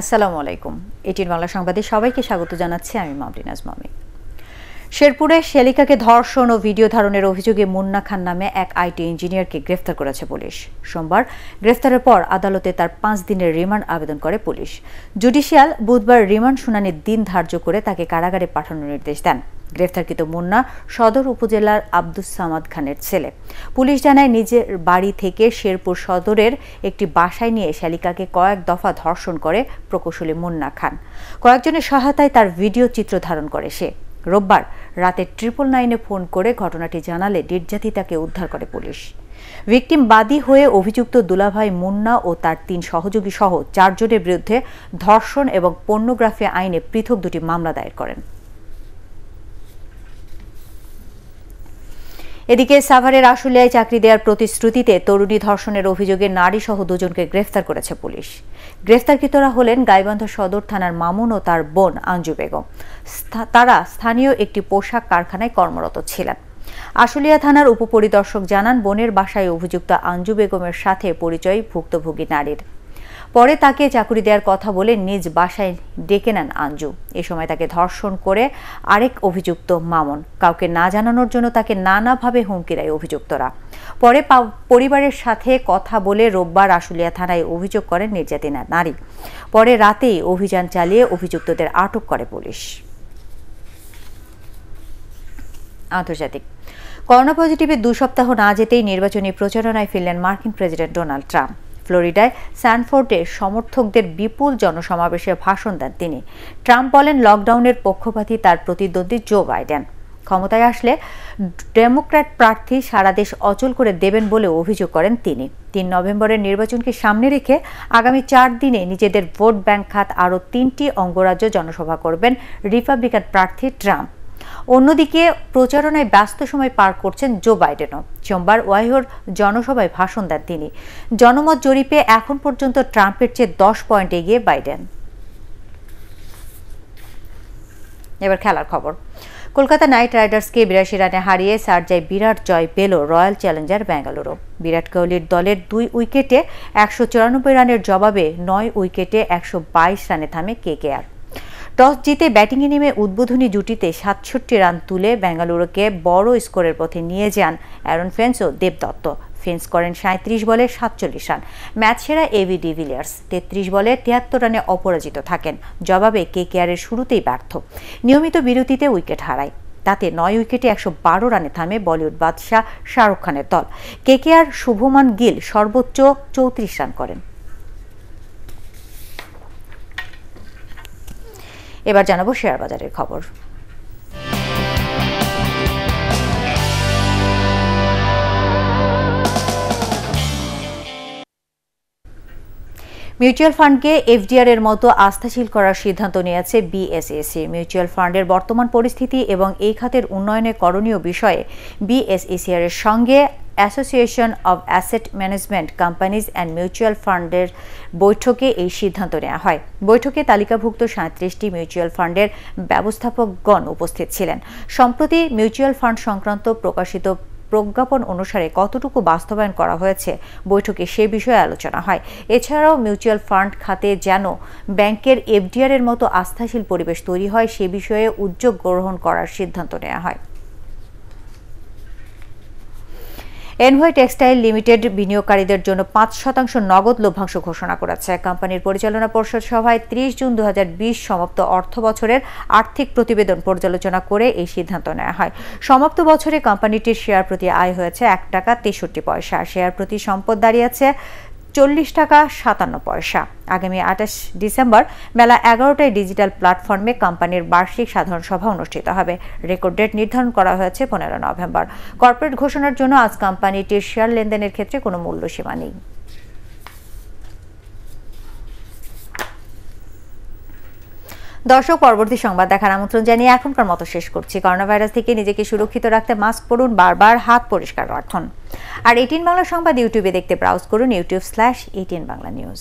আসসালামু আলাইকুম। এটির বাংলা সংবাদে সবাইকে স্বাগত জানাচ্ছি। আমি মামরিনাজ মামি শেরপুরে শেলিকাকে ধর্ষণ ও ভিডিও ধারণের অভিযোগে মুন্না খান নামে এক আইটি ইঞ্জিনিয়ারকে গ্রেফতার করেছে পুলিশ। সোমবার গ্রেফতারের পর আদালতে তার পাঁচ দিনের রিমান্ড আবেদন করে পুলিশ। জুডিশিয়াল বুধবার রিমান্ড শুনানির দিন ধার্য করে তাকে কারাগারে পাঠানোর নির্দেশ দেন। গ্রেফতারকৃত মুন্না সদর উপজেলার আব্দুস সামাদ খানের ছেলে। পুলিশ জানায় নিজের বাড়ি থেকে শেরপুর সদরের একটি বাসায় নিয়ে শালিকাকে কয়েক দফা ধর্ষণ করে প্রকৌশলী মুন্না খান। কয়েকজনের সহায়তায় তার ভিডিও চিত্র ধারণ করে সে। রোববার রাতে ট্রিপল নাইনে ফোন করে ঘটনাটি জানালে নির্যাতিতাকে উদ্ধার করে পুলিশ। ভিকটিম বাদী হয়ে অভিযুক্ত দুলাভাই মুন্না ও তার তিন সহযোগী সহ চারজনের বিরুদ্ধে ধর্ষণ এবং পর্নোগ্রাফি আইনে পৃথক দুটি মামলা দায়ের করেন। এদিকে সাভারের আশুলিয়ায় চাকরি দেওয়ার প্রতিশ্রুতিতে তরুণী ধর্ষণের অভিযোগে নারী সহ দুজনকে গ্রেফতার করেছে পুলিশ। গ্রেফতারকৃতরা হলেন গাইবান্ধা সদর থানার মামুন ও তার বোন আঞ্জু বেগম। তারা স্থানীয় একটি পোশাক কারখানায় কর্মরত ছিলেন। আশুলিয়া থানার উপপরিদর্শক জানান, বোনের বাসায় অভিযুক্ত আঞ্জু বেগমের সাথে পরিচয় ভুক্তভোগী নারীর। পরে তাকে চাকুরি দেওয়ার কথা বলে নিজ বাসায় ডেকে নেন আঞ্জু। এ সময় তাকে ধর্ষণ করে আরেক অভিযুক্ত মামুন। কাউকে না জানানোর জন্য তাকে নানাভাবে হুমকি দেয় অভিযুক্তরা। পরে পরিবারের সাথে কথা বলে রোববার আশুলিয়া থানায় অভিযোগ করেন নির্যাতিনা নারী। পরে রাতেই অভিযান চালিয়ে অভিযুক্তদের আটক করে পুলিশ। আন্তর্জাতিক। করোনা পজিটিভে দু সপ্তাহ না যেতেই নির্বাচনী প্রচারণায় ফিরলেন মার্কিন প্রেসিডেন্ট ডোনাল্ড ট্রাম্প। ফ্লোরিডায় স্যানফোর্ডে সমর্থকদের বিপুল জনসমাবেশে ভাষণ দেন তিনি। ট্রাম্প বলেন, লকডাউনের পক্ষপাতী তার প্রতিদ্বন্দ্বী জো বাইডেন। ক্ষমতায় আসলে ডেমোক্র্যাট প্রার্থী সারা দেশ অচল করে দেবেন বলে অভিযোগ করেন তিনি। তিন নভেম্বরের নির্বাচনকে সামনে রেখে আগামী চার দিনে নিজেদের ভোট ব্যাংক খাত আরও তিনটি অঙ্গরাজ্য জনসভা করবেন রিপাবলিকান প্রার্থী ট্রাম্প। অন্যদিকে প্রচারণায় ব্যস্ত সময় পার করছেন জো বাইডেনও সোমবার ওয়াইহোর জনসভায় ভাষণ দেন তিনি। জনমত জরিপে এখন পর্যন্ত ট্রাম্পের চেয়ে দশ পয়েন্ট এগিয়ে বাইডেন। এবার খেলার খবর। কলকাতা নাইট রাইডার্সকে বিরাশি রানে হারিয়ে সার্জায় বিরাট জয় পেল রয়্যাল চ্যালেঞ্জার ব্যাঙ্গালুরু। বিরাট কোহলির দলের দুই উইকেটে একশো চুরানব্বই রানের জবাবে নয় উইকেটে একশো বাইশ রানে থামে কে কে আর। টস জিতে ব্যাটিংয়ে নেমে উদ্বোধনী জুটিতে সাতষট্টি রান তুলে বেঙ্গালুরুকে বড় স্কোরের পথে নিয়ে যান অ্যারন ফেন্স ও দেবদত্ত ফেন্স করেন সাঁত্রিশ বলে সাতচল্লিশ রান। ম্যাচ সেরা এভি ডিভিলিয়ার্স তেত্রিশ বলে তিয়াত্তর রানে অপরাজিত থাকেন। জবাবে কে কেয়ারের শুরুতেই ব্যর্থ। নিয়মিত বিরতিতে উইকেট হারায়। তাতে নয় উইকেটে একশো বারো রানে থামে বলিউড বাদশাহ শাহরুখ খানের দল। কে কে শুভমান গিল সর্বোচ্চ চৌত্রিশ রান করেন। এবার জানাব শেয়ার বাজারের খবর। মিউচুয়াল ফান্ডকে এফডিআর এর মতো আস্থাশীল করার সিদ্ধান্ত নিয়েছে বিএসএসি মিউচুয়াল ফান্ডের বর্তমান পরিস্থিতি এবং এই খাতের উন্নয়নে করণীয় বিষয়ে বিএসএসিআর এর সঙ্গে association of asset management companies and mutual ফান্ডের বৈঠকে এই সিদ্ধান্ত নেওয়া হয়। বৈঠকে তালিকাভুক্ত সাঁত্রিশটি মিউচুয়াল ফান্ডের ব্যবস্থাপকগণ উপস্থিত ছিলেন। সম্প্রতি মিউচুয়াল ফান্ড সংক্রান্ত প্রকাশিত প্রজ্ঞাপন অনুসারে কতটুকু বাস্তবায়ন করা হয়েছে বৈঠকে সে বিষয়ে আলোচনা হয়। এছাড়াও মিউচুয়াল ফান্ড খাতে যেন ব্যাংকের এফডিআর এর মতো আস্থাশীল পরিবেশ তৈরি হয়, সে বিষয়ে উদ্যোগ গ্রহণ করার সিদ্ধান্ত নেওয়া হয়। এনভয় টেক্সটাইল লিমিটেড বিনিয়োগকারীদের জন্য পাঁচ শতাংশ নগদ লভ্যাংশ ঘোষণা করেছে। কোম্পানির পরিচালনা পর্ষদ সভায় ত্রিশ জুন দু হাজার বিশ সমাপ্ত অর্থ বছরের আর্থিক প্রতিবেদন পর্যালোচনা করে এই সিদ্ধান্ত নেওয়া হয়। সমাপ্ত বছরে কোম্পানিটির শেয়ার প্রতি আয় হয়েছে এক টাকা তেষট্টি পয়সা। শেয়ার প্রতি সম্পদ দাঁড়িয়েছে চল্লিশ টাকা সাতান্ন পয়সা। আগামী আঠাশ ডিসেম্বর মেলা এগারোটায় ডিজিটাল প্ল্যাটফর্মে কোম্পানির বার্ষিক সাধারণ সভা অনুষ্ঠিত হবে। রেকর্ড ডেট নির্ধারণ করা হয়েছে পনেরো নভেম্বর। কর্পোরেট ঘোষণার জন্য আজ কোম্পানিটির শেয়ার লেনদেনের ক্ষেত্রে কোনো মূল্যসীমা নেই। দর্শক, পরবর্তী সংবাদ দেখার আমন্ত্রণ জানিয়ে এখনকার মতো শেষ করছি। করোনা ভাইরাস থেকে নিজেকে সুরক্ষিত রাখতে মাস্ক পরুন, বারবার হাত পরিষ্কার রাখুন। আর এটিন বাংলা সংবাদ ইউটিউবে দেখতে ব্রাউজ করুন, YouTube slash ATN Bangla news